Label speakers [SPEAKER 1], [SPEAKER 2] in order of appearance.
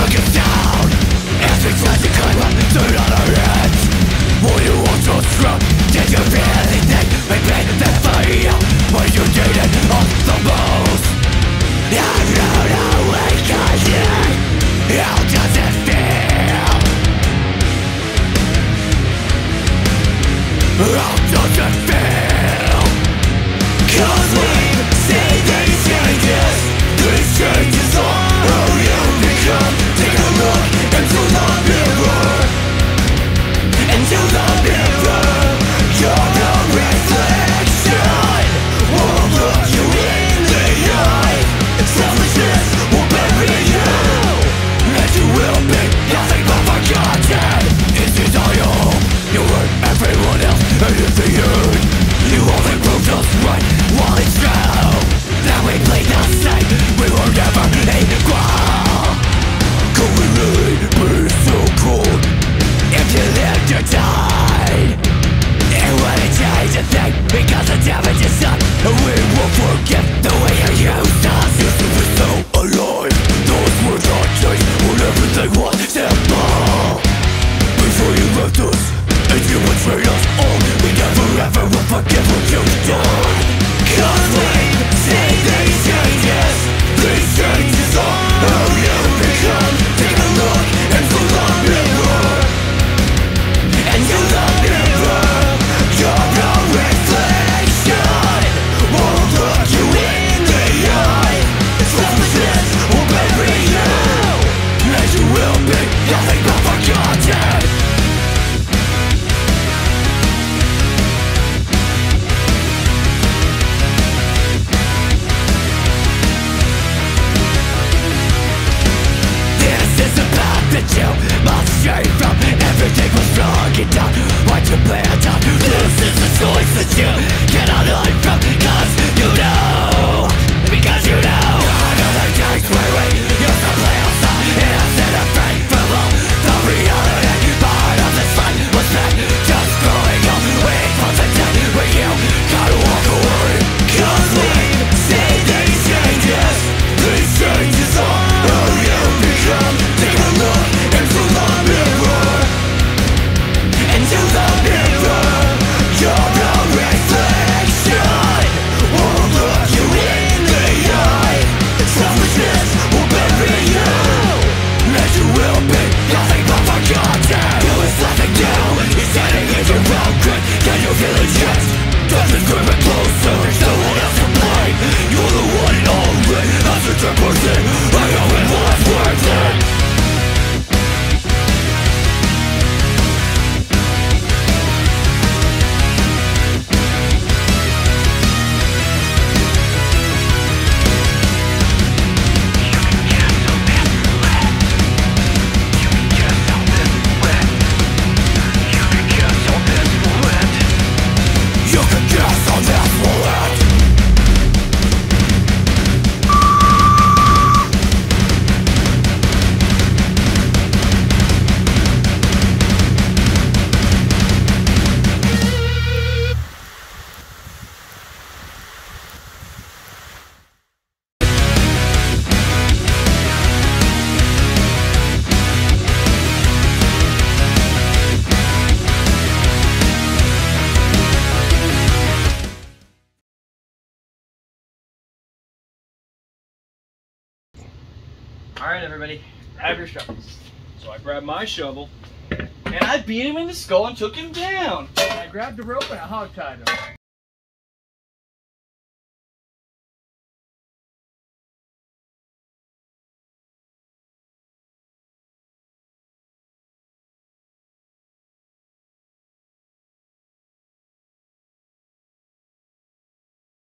[SPEAKER 1] struck us down As we tried to climb up to another end Would you walk so strong? Did you feel anything? I pain that fire When you needed all the most I don't know cause it How does it feel? How does it feel? Cause we've seen these changes These changes All right,
[SPEAKER 2] everybody, have your shovels. So I grabbed my shovel, and I beat him in the skull and took him down.
[SPEAKER 3] And I grabbed a rope and I hog tied him.